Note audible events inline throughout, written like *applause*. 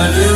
Hallelujah.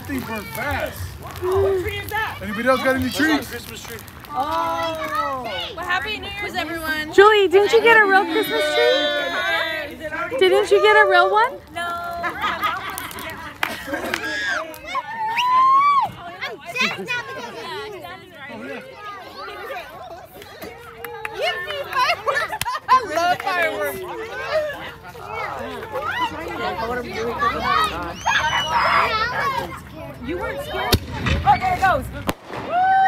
that thing burned fast. What tree is that? Anybody else got any trees? Christmas tree. Oh. Well, happy New Year's, everyone. Julie, didn't you get a real Christmas tree? Didn't you get a real one? No. Oh, *laughs* I love fireworks. *laughs* You weren't scared? Oh, there it goes. Woo!